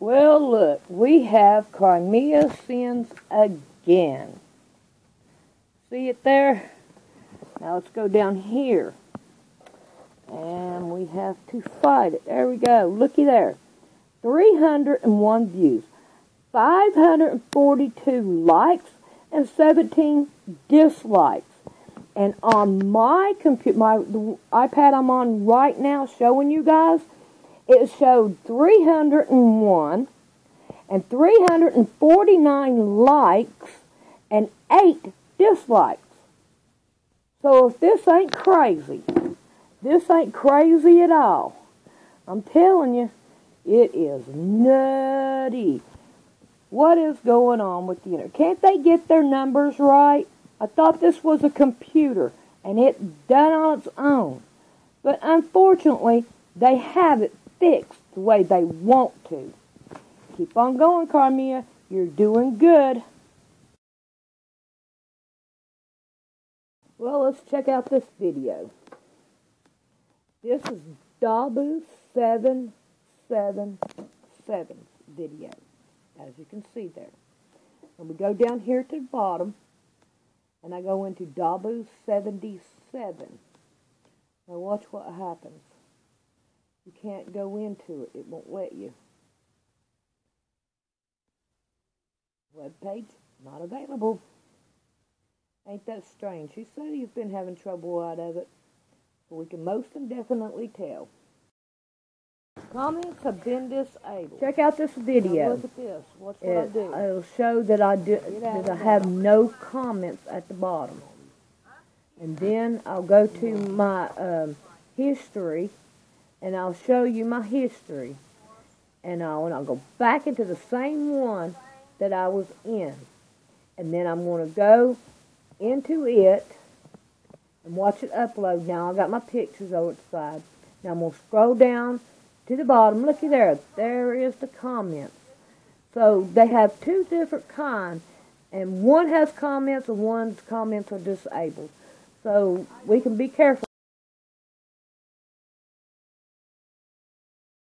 Well, look, we have Crimea sins again. See it there? Now let's go down here. And we have to fight it. There we go. Looky there. 301 views, 542 likes, and 17 dislikes. And on my computer, my the iPad I'm on right now, showing you guys, it showed 301 and 349 likes and 8 dislikes. So if this ain't crazy, this ain't crazy at all. I'm telling you, it is nutty. What is going on with the internet? Can't they get their numbers right? I thought this was a computer and it done on its own. But unfortunately, they have it fixed the way they want to. Keep on going, Crimea. You're doing good. Well, let's check out this video. This is Dabu 777 video, as you can see there. And we go down here to the bottom, and I go into Dabu 77. Now watch what happens. You can't go into it. It won't let you. Web page not available. Ain't that strange? She said you've been having trouble out of it. So we can most definitely tell. Comments have been disabled. Check out this video. Now look at this. What's what it, I do? It'll show that I do that I have no comments at the bottom. And then I'll go to my um, history, and I'll show you my history. And I'll, and I'll go back into the same one that I was in. And then I'm going to go into it and watch it upload. Now I got my pictures over the side. Now I'm going to scroll down to the bottom. Looky there. There is the comments. So they have two different kinds. And one has comments and one's comments are disabled. So we can be careful.